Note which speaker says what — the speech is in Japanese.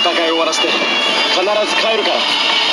Speaker 1: 戦いを終わらせて必ず帰るから。